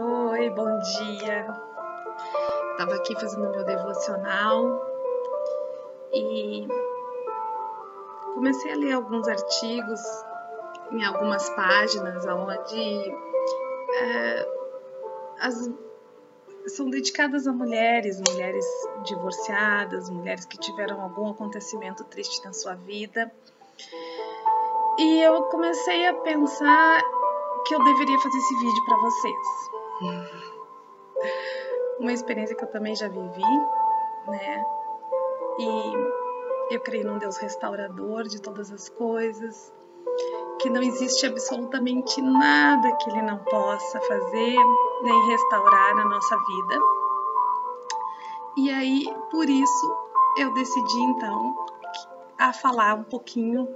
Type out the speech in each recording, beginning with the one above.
Oi, bom dia. Estava aqui fazendo meu devocional e comecei a ler alguns artigos em algumas páginas onde é, as, são dedicadas a mulheres, mulheres divorciadas, mulheres que tiveram algum acontecimento triste na sua vida. E eu comecei a pensar que eu deveria fazer esse vídeo para vocês. Uma experiência que eu também já vivi, né? E eu creio num Deus restaurador de todas as coisas, que não existe absolutamente nada que Ele não possa fazer nem restaurar na nossa vida. E aí, por isso, eu decidi então a falar um pouquinho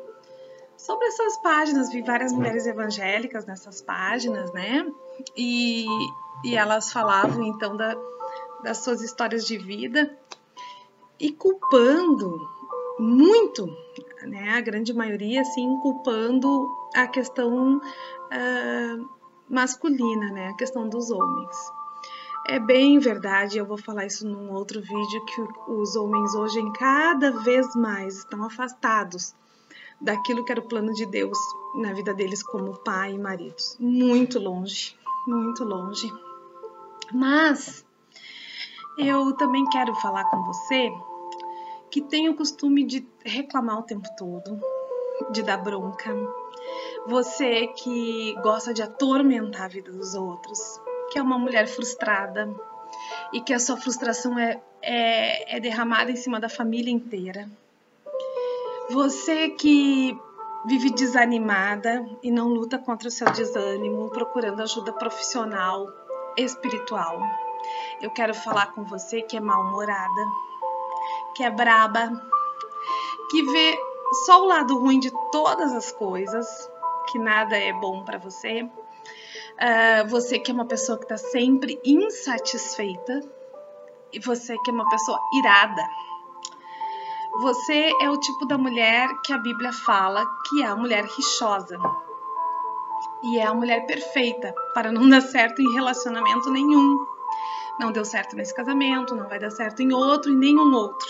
sobre essas páginas. Vi várias mulheres evangélicas nessas páginas, né? E, e elas falavam então da, das suas histórias de vida e culpando muito, né? A grande maioria, assim, culpando a questão uh, masculina, né? A questão dos homens. É bem verdade, eu vou falar isso num outro vídeo, que os homens hoje, em cada vez mais, estão afastados daquilo que era o plano de Deus na vida deles como pai e maridos. Muito longe, muito longe. Mas eu também quero falar com você que tem o costume de reclamar o tempo todo, de dar bronca. Você que gosta de atormentar a vida dos outros, que é uma mulher frustrada e que a sua frustração é, é, é derramada em cima da família inteira você que vive desanimada e não luta contra o seu desânimo, procurando ajuda profissional, espiritual. Eu quero falar com você que é mal-humorada, que é braba, que vê só o lado ruim de todas as coisas, que nada é bom para você. Uh, você que é uma pessoa que está sempre insatisfeita e você que é uma pessoa irada você é o tipo da mulher que a Bíblia fala que é a mulher rixosa. E é a mulher perfeita para não dar certo em relacionamento nenhum. Não deu certo nesse casamento, não vai dar certo em outro e nenhum outro.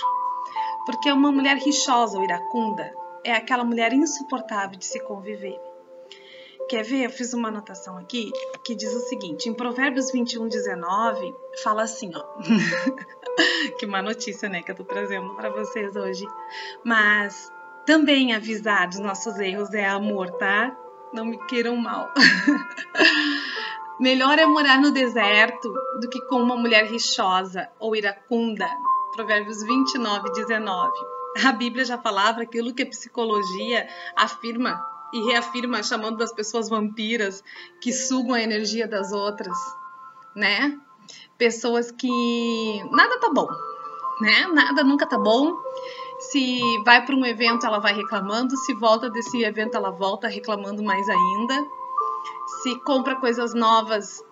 Porque uma mulher rixosa ou iracunda é aquela mulher insuportável de se conviver. Quer ver? Eu fiz uma anotação aqui que diz o seguinte: em Provérbios 21, 19, fala assim, ó. que má notícia, né, que eu tô trazendo para vocês hoje. Mas também avisar dos nossos erros é amor, tá? Não me queiram mal. Melhor é morar no deserto do que com uma mulher rixosa ou iracunda. Provérbios 29, 19. A Bíblia já falava aquilo que a psicologia afirma e reafirma chamando das pessoas vampiras que sugam a energia das outras, né? pessoas que nada tá bom, né? Nada nunca tá bom. Se vai para um evento, ela vai reclamando, se volta desse evento, ela volta reclamando mais ainda. Se compra coisas novas,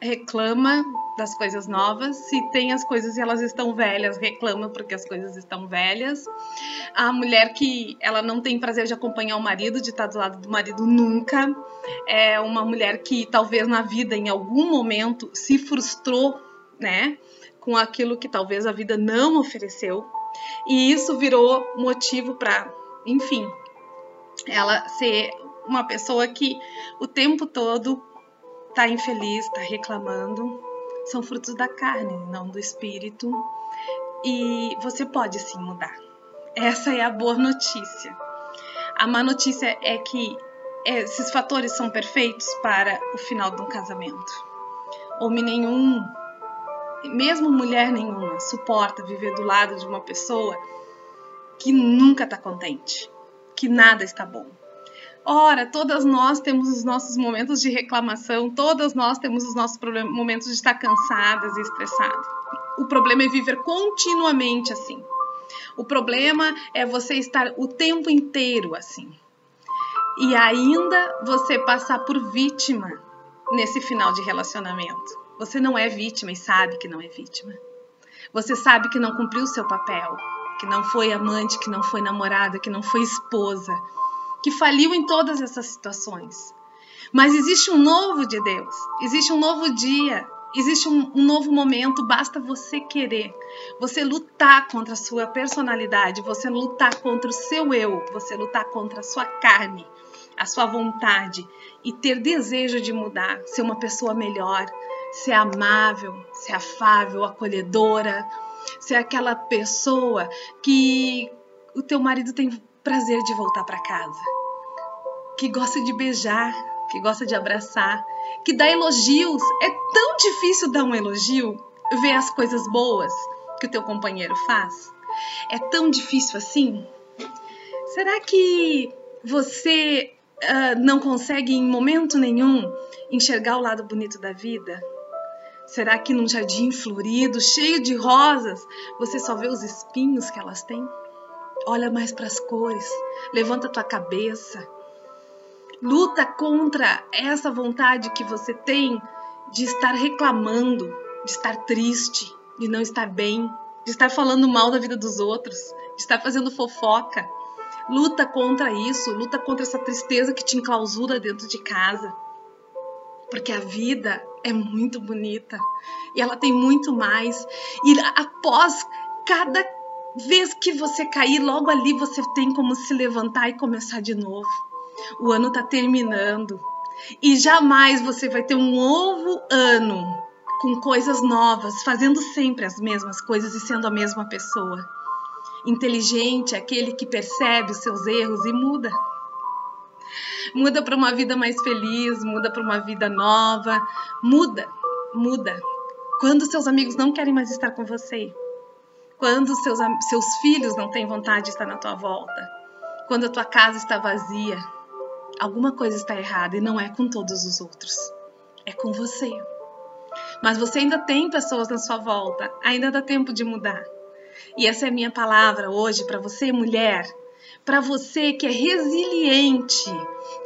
reclama das coisas novas. Se tem as coisas e elas estão velhas, reclama porque as coisas estão velhas. A mulher que ela não tem prazer de acompanhar o marido, de estar do lado do marido nunca. É uma mulher que talvez na vida, em algum momento, se frustrou né, com aquilo que talvez a vida não ofereceu. E isso virou motivo para, enfim, ela ser uma pessoa que o tempo todo tá infeliz, tá reclamando. São frutos da carne, não do espírito. E você pode sim mudar. Essa é a boa notícia. A má notícia é que esses fatores são perfeitos para o final de um casamento. Homem nenhum mesmo mulher nenhuma suporta viver do lado de uma pessoa que nunca está contente, que nada está bom. Ora, todas nós temos os nossos momentos de reclamação, todas nós temos os nossos momentos de estar cansadas e estressadas. O problema é viver continuamente assim. O problema é você estar o tempo inteiro assim. E ainda você passar por vítima nesse final de relacionamento. Você não é vítima e sabe que não é vítima. Você sabe que não cumpriu o seu papel, que não foi amante, que não foi namorada, que não foi esposa, que faliu em todas essas situações. Mas existe um novo de Deus, existe um novo dia, existe um, um, novo momento, basta você querer. Você lutar contra a sua personalidade, você lutar contra o seu eu, você lutar contra a sua carne, a sua vontade e ter desejo de mudar, ser uma pessoa melhor, ser amável, ser afável, acolhedora, ser aquela pessoa que o teu marido tem prazer de voltar para casa, que gosta de beijar, que gosta de abraçar, que dá elogios. É tão difícil dar um elogio, ver as coisas boas que o teu companheiro faz. É tão difícil assim? Será que você uh, não consegue em momento nenhum enxergar o lado bonito da vida? Será que num jardim florido, cheio de rosas, você só vê os espinhos que elas têm? Olha mais para as cores, levanta tua cabeça, luta contra essa vontade que você tem de estar reclamando, de estar triste, de não estar bem, de estar falando mal da vida dos outros, de estar fazendo fofoca. Luta contra isso, luta contra essa tristeza que te enclausura dentro de casa porque a vida é muito bonita e ela tem muito mais. E após cada vez que você cair, logo ali você tem como se levantar e começar de novo. O ano está terminando e jamais você vai ter um novo ano com coisas novas, fazendo sempre as mesmas coisas e sendo a mesma pessoa. Inteligente é aquele que percebe os seus erros e muda muda para uma vida mais feliz, muda para uma vida nova, muda, muda. Quando seus amigos não querem mais estar com você, quando seus, seus filhos não têm vontade de estar na tua volta, quando a tua casa está vazia, alguma coisa está errada e não é com todos os outros, é com você. Mas você ainda tem pessoas na sua volta, ainda dá tempo de mudar. E essa é a minha palavra hoje para você, mulher, para você que é resiliente,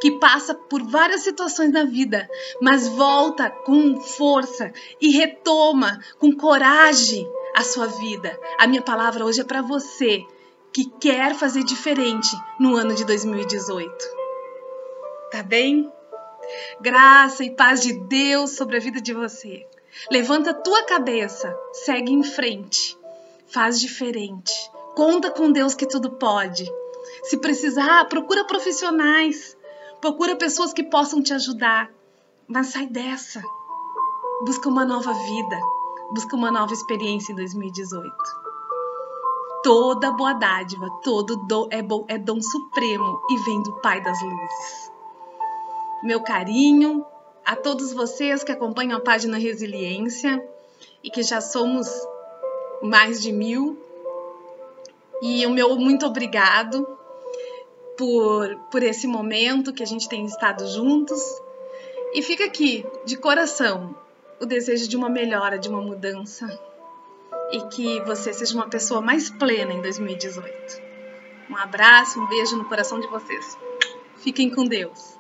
que passa por várias situações na vida, mas volta com força e retoma com coragem a sua vida. A minha palavra hoje é para você que quer fazer diferente no ano de 2018. Tá bem? Graça e paz de Deus sobre a vida de você. Levanta a tua cabeça, segue em frente, faz diferente. Conta com Deus que tudo pode. Se precisar, procura profissionais, procura pessoas que possam te ajudar. Mas sai dessa. Busca uma nova vida, busca uma nova experiência em 2018. Toda boa dádiva, todo dom é, bom, é dom supremo e vem do Pai das Luzes. Meu carinho a todos vocês que acompanham a página Resiliência e que já somos mais de mil. E o meu muito obrigado por, por esse momento que a gente tem estado juntos. E fica aqui, de coração, o desejo de uma melhora, de uma mudança. E que você seja uma pessoa mais plena em 2018. Um abraço, um beijo no coração de vocês. Fiquem com Deus.